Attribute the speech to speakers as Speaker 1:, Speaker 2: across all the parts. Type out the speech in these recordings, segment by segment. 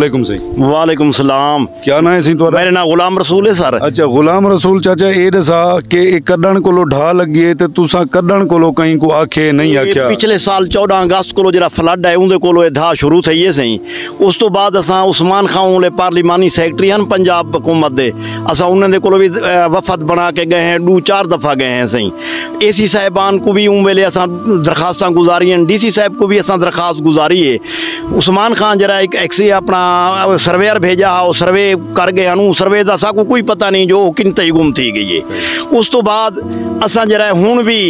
Speaker 1: वालेकुम
Speaker 2: सलाम।
Speaker 1: क्या ना है सी
Speaker 2: मेरा नाम गुलाम रसूल है सर।
Speaker 1: अच्छा गुलाम रसूल चाचा दसा के कदन कोलो ढा लगी है ते तुसा कदन कोलो कहीं को आखे
Speaker 2: नहीं
Speaker 1: आख्या?
Speaker 2: पिछले साल 14 अगस्त कोलो जरा फ्लड है उंदे कोलो ढा शुरू थई है सही। उस तो बाद असा उस्मान खान ले सेक्रेटरी हन पंजाब हुकूमत दे। असा दे कोलो भी वफद बना के गए हैं दो चार दफ़ा गए हैं सही। एसी साहबान को भी वेले असा दरखास्तां गुजारी हैं डीसी साहब को भी असा दरखास्त गुजारी है। उस्मान खान जरा एक एक्सी अपना ਸਰਵੇਅਰ ਭੇਜਿਆ ਉਹ ਸਰਵੇ ਕਰ ਗਏ ਅਨੂ ਸਰਵੇ ਦਾ ਸਾਕੂ ਕੋਈ ਪਤਾ ਨਹੀਂ ਜੋ ਕਿੰਤੇ ਹੀ ਗੁੰਮ ਥੀ ਗਈ ਉਸ ਤੋਂ ਬਾਅਦ असां जरा हूँ भी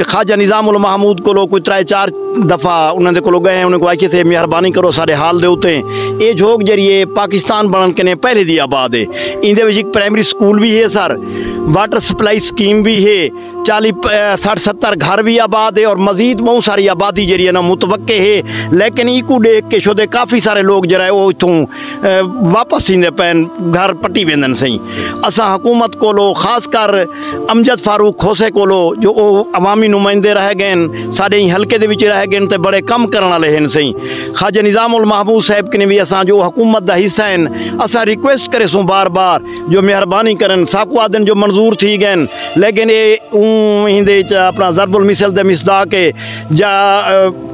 Speaker 2: ख़्वाजा निज़ाम उल महमूद कोलो कोई त्रै चार दफ़ा उन्होंने दे गए उन्हें को आखिए से मेहरबानी करो, साढ़े हाल के उते। ये जोग ज़रिए पाकिस्तान बनने के पहले की आबाद है इं'दे बिच इक स्कूल भी है, सर। वाटर सप्लाई स्कीम भी है। चाली सठ, सत्तर घर भी आबाद है और मजीद बहुत सारी आबादी जी है ना मुतवक़े है। लेकिन इकू देख के छोदे काफ़ी सारे लोग जरा वो इतों वापस ईंदे पैन, घर पट्टी वेंदन सही असा हुकूमत को खासकर अमजद वो अवामी नुमाइंदे रह गए हैं, साढ़े ही हल्के दे विच रह गए हैं, ते बड़े कम करने वाले हैं सही। खाजा निज़ामुल महबूब साहब के भी असां जो हुकूमत का हिस्सा हैं, असां रिक्वेस्ट करे सूं बार बार जो मेहरबानी करन, साकू जो मंजूर थी गए लेकिन ये ऊं हिंदे च अपना जरबुल मिसल दे मिसदा के जा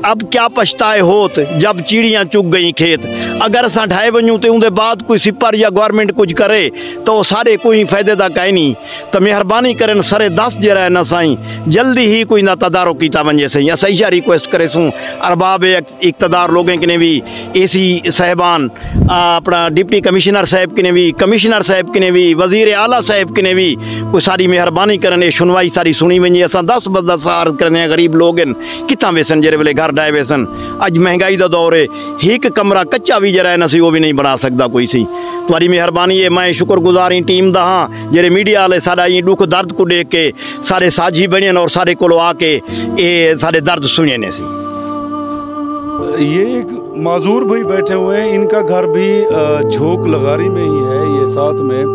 Speaker 2: अब क्या पछताए होत, जब चिड़ियाँ चुग गई खेत। अगर असां ढाए वञूं ते उनके बाद कोई सिपर या गवर्नमेंट कुछ करे तो सारे कोई फ़ायदे दा काई नहीं। तो मेहरबानी करन सरे दस जरा है न साईं, जल्दी ही कोई ना तदारो कीता वञे सही असां इहा रिक्वेस्ट करे सूं, अरबाब इक़्तदार लोगों के ने भी ए सी साहिबान अपना डिप्टी कमिश्नर साहब के ने भी, कमिश्नर साहब के ने भी, वज़ीर आला साहब के ने भी कोई सारी मेहरबानी करन सुनवाई सारी सुनी वञे। असां दस बस दस सार करने गरीब लोग हैं किथां वेसन जेरे वेले घर डाए वेसन? अज महँगाई का दौर है एक कमरा कच्चा भी जरा न सी वो भी नहीं बना सकता कोई सी ਤੁਹਾਡੀ ਮਿਹਰਬਾਨੀ ਹੈ ਮੈਂ ਸ਼ੁਕਰਗੁਜ਼ਾਰ ਹਾਂ ਟੀਮ ਦਾ ਹਾਂ ਜਿਹੜੇ ਮੀਡੀਆ ਵਾਲੇ ਸਾਡਾ ਇਹ ਦੁੱਖ ਦਰਦ ਕੋ ਦੇਖ ਕੇ ਸਾਰੇ ਸਾਜੀ ਬਣੇ ਨੇ ਔਰ ਸਾਡੇ ਕੋਲ ਆ ਕੇ ਇਹ ਸਾਡੇ ਦਰਦ ਸੁਣੇ ਨੇ ਸੀ
Speaker 1: ये एक माजूर भाई बैठे हुए हैं इनका घर भी अ, झोंक लगारी में ही है ये साथ में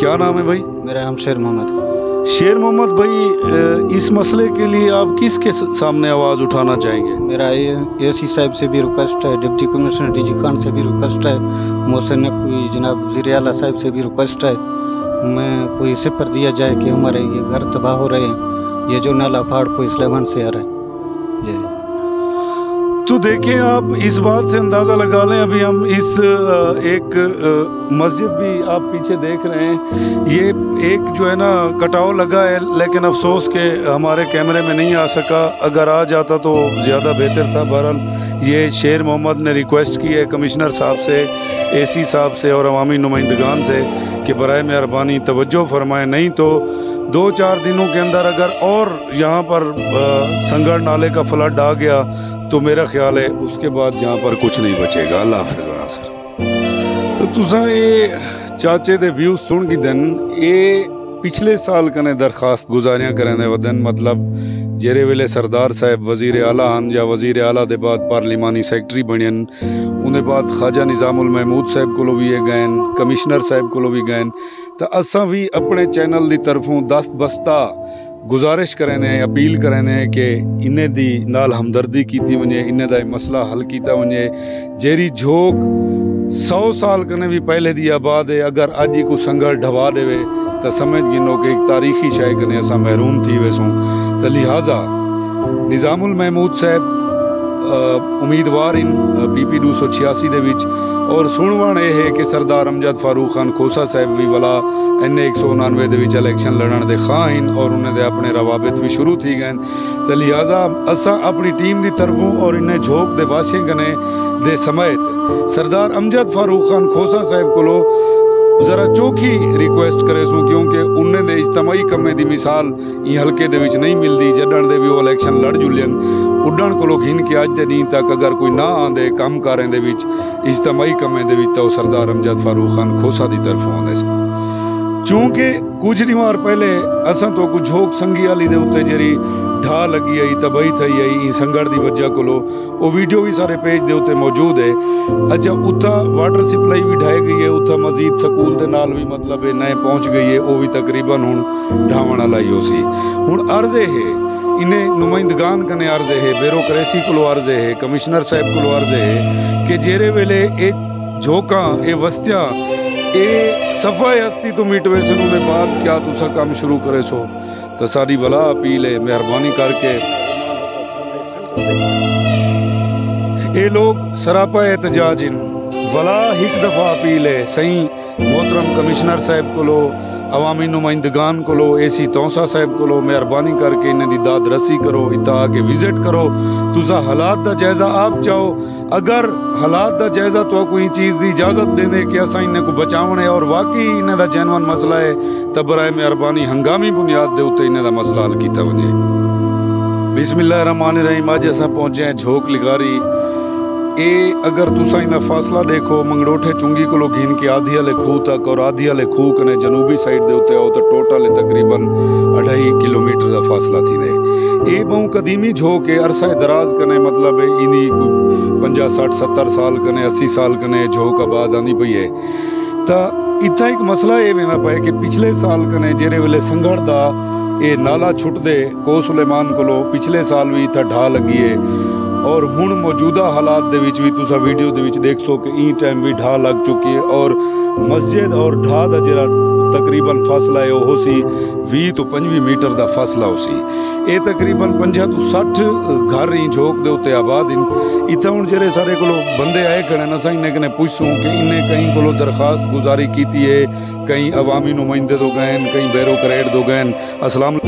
Speaker 1: क्या नाम है भाई
Speaker 3: मेरा नाम शेर मोहम्मद
Speaker 1: शेर मोहम्मद भाई इस मसले के लिए आप किसके सामने आवाज़ उठाना चाहेंगे?
Speaker 3: मेरा ये सी साहब से भी रिक्वेस्ट है, deputy commissioner D G Khan से भी रिक्वेस्ट है, मोहसिन नकवी जनाब जीरियाला साहब से भी रिक्वेस्ट है। मैं कोई सिपर दिया जाए कि हमारे ये घर तबाह हो रहे हैं, ये जो नाला फाड़ को इस्लामान से आ रहे हैं। ये
Speaker 1: तो देखिए आप इस बात से अंदाज़ा लगा लें। अभी हम इस एक मस्जिद भी आप पीछे देख रहे हैं। ये एक जो है ना, कटाव लगा है, लेकिन अफसोस के हमारे कैमरे में नहीं आ सका। अगर आ जाता तो ज़्यादा बेहतर था। बहरहाल, ये शेर मोहम्मद ने रिक्वेस्ट की है कमिश्नर साहब से, एसी साहब से और अवामी नुमाइंदगान से कि बरए मेहरबानी, तवज्जो फरमाएँ। नहीं तो दो चार दिनों के अंदर अगर और यहाँ पर संगर नाले का फ्लड आ गया तो मेरा ख्याल है उसके बाद यहाँ पर कुछ नहीं बचेगा। अल्लाह हाफिज तो तुसा ये चाचे दे व्यू सुन के दिन, ये पिछले साल कने दरखास्त गुजारियाँ करें वदन मतलब जेरे वेले सरदार साहब, वज़ीर आला हन या वज़ीर आला दे बाद पार्लिमानी सैकटरी बनन उन्हें बाद ख्वाजा निज़ामुल महमूद साहब को भी ये गए कमिश्नर साहब को भी गए तो असा भी अपने चैनल की तरफों दस बस्ता गुजारिश करें अपील करें ने कि इन्हें दी नाल हमदर्दी की वने इन्हें दा मसला हल किया वने जेरी झोंक सौ साल कने भी पहले दी आबाद है, अगर अज ही को संघर्ष ढवा देवे समझ गिनो कि एक तारीखी शाय कने असा महरूम थी वैसूँ तो लिहाजा निज़ामुल महमूद साहब उम्मीदवार इन पी पी दो सौ छियासी के और सुनवाण यह है कि सरदार अमजद फारूक खान खोसा साहब भी वाला एन ए एक सौ उन्नवे इलेक्शन लड़न के खां और उन्होंने अपने रवाबित भी शुरू थी गए तो लिहाजा असा अपनी टीम की तरफों और इन्हें झोंक के वास कने समेत सरदार अमजद फारूक खान खोसा साहब को ਜ਼ਰਾ ਚੋਖੀ ਰਿਕੁਐਸਟ ਕਰੇ ਸੋ, ਕਿਉਂਕਿ ਉਹਨੇ ਦੇ ਇਜਤਮਾਈ ਕੰਮੇ ਦੀ ਮਿਸਾਲ ਇਹ ਹਲਕੇ ਦੇ ਵਿੱਚ ਨਹੀਂ ਮਿਲਦੀ, ਜੱਡਣ ਦੇ ਵੀ ਉਹ ਇਲੈਕਸ਼ਨ ਲੜ ਜੁਲਿयन ਉੱਡਣ ਕੋਲੋਂ ਘਿਨ ਕੇ ਅੱਜ ਦੇ ਦਿਨ ਤੱਕ ਅਗਰ ਕੋਈ ਨਾ ਆਂਦੇ ਕੰਮ ਕਾਰਾਂ ਦੇ ਵਿੱਚ ਇਜਤਮਾਈ ਕੰਮੇ ਦੇ ਵਿੱਚ ਤਾਂ ਉਹ ਸਰਦਾਰ ਅਮਜਦ ਫਾਰੂਕ ਖਾਨ ਖੋਸਾ ਦੀ ਤਰਫੋਂ ਆਉਂਦੇ ਸੀ ਚੂੰਕਿ ਕੁਝ ਨਹੀਂ ਵਾਰ ਪਹਿਲੇ ਅਸਾਂ ਤੋਂ ਕੁਝ ਹੋਕ ਸੰਗੀ ਵਾਲੀ ਦੇ ਉੱਤੇ ਜਿਹੜੀ ਢਾ ਲੱਗੀ ਆਈ ਤਬਾਹੀ થઈ ਆਈ ਸੰਗੜ ਦੀ ਵਜ੍ਹਾ ਕੋਲੋਂ ਉਹ ਵੀਡੀਓ ਵੀ ਸਾਰੇ ਪੇਜ ਦੇ ਉੱਤੇ ਮੌਜੂਦ ਹੈ ਅੱਛਾ ਉੱਥਾ ਵਾਟਰ ਸਪਲਾਈ ਵੀ ਢਾਈ ਗਈ ਹੈ ਉੱਥਾ ਮਜ਼ੀਦ ਸਕੂਲ ਦੇ ਨਾਲ ਵੀ ਮਤਲਬ ਇਹ ਨਏ ਪਹੁੰਚ ਗਈ ਹੈ ਉਹ ਵੀ ਤਕਰੀਬਨ ਹੁਣ ਢਾਵਣ ਵਾਲਾ ਹੀ ਹੋ ਸੀ ਹੁਣ ਅਰਜ਼ ਇਹ ਹੈ इन्हें नुमाइंदगान कने अर्ज है ब्यूरोक्रेसी को अर्ज है कमिश्नर साहब को अर्ज है कि जेरे वेले ए झोंका ए वस्तियां ए सफ़ाई हस्ती तो मिटवे सन उन्हें बाद क्या तुसा काम शुरू करे सो तो सारी भला अपील है मेहरबानी करके। ये लोग सरापा एहतजाज इन भला एक दफ़ा अपील है सही मोहतरम कमिश्नर साहब को अवामी नुमाइंदगान को ए सी तौसा साहब को मेहरबानी करके इन्हें दाद रसी करो इतना आके विज़िट करो। तुसा हालात का जायजा आप चाहो। अगर हालात का जायजा तो कोई चीज़ की इजाज़त दे दे कि असा इन्हें को बचावने और वाकई इन्हें का जैनवन मसला है तब बरए मेहरबानी हंगामी बुनियाद के उत्ते इन्हें मसला हल किया वजे बिस्मिल्लाह रहमान रहीम अज असा पहुँचे हैं झोक लिगारी। ए अगर तुसा इना फासला देखो मंगड़ोठे चुंगी को घिन के आधी वाले खूह तक और आधी वाले खूह कने जनूबी साइड दे उत्ते आओ तो टोटल तकरीबन अढ़ाई किलोमीटर का फासला थी दे ए बहु कदीमी झोक है अरसा दराज कने मतलब है इनी पंजा, साठ, सत्तर साल कने अस्सी साल कने झोक आबाद आनी पई है। ता इतना एक मसला ये वेंदा पे कि पिछले साल कने जेरे वेले दा ये नाला छुटदे को सुलेमान को पिछले साल भी इतना ढा लगी है। ਔਰ ਹੁਣ ਮੌਜੂਦਾ ਹਾਲਾਤ ਦੇ ਵਿੱਚ ਵੀ ਤੁਸੀਂ ਵੀਡੀਓ ਦੇ ਵਿੱਚ ਦੇਖ ਸੋ ਕਿ ਇਹ ਟਾਈਮ ਵੀ ਢਾ ਲੱਗ ਚੁੱਕੀ ਹੈ ਔਰ ਮਸਜਿਦ ਔਰ ਢਾ ਦਾ ਜਿਹੜਾ ਤਕਰੀਬਨ ਫਾਸਲਾ ਹੈ, ਉਹ ਸੀ 20 ਤੋਂ 25 ਮੀਟਰ ਦਾ ਫਾਸਲਾ ਹੋ ਸੀ। ਇਹ ਤਕਰੀਬਨ 50 ਤੋਂ 60 ਘਰ ਹੀ ਝੋਕ ਦੇ ਉੱਤੇ ਆਬਾਦ ਹਨ। ਇੱਥੇ ਹੁਣ ਜਿਹੜੇ ਸਾਰੇ ਕੋਲੋਂ ਬੰਦੇ ਆਏ ਖੜੇ ਨਾ ਸਾਈਂ ਨੇ ਕਨੇ ਪੁੱਛੂ ਕਿ ਇਹਨੇ ਕਈ ਕੋਲੋਂ ਦਰਖਾਸਤ ਗੁਜ਼ਾਰੀ ਕੀਤੀ ਹੈ, ਕਈ ਅਵਾਮੀ ਨੁਮਾਇੰਦੇ ਤੋਂ ਗਏ ਕਈ ਬੈਰੋ ਕਰੇਡ ਤੋਂ ਗਏ ਅਸਲਾਮ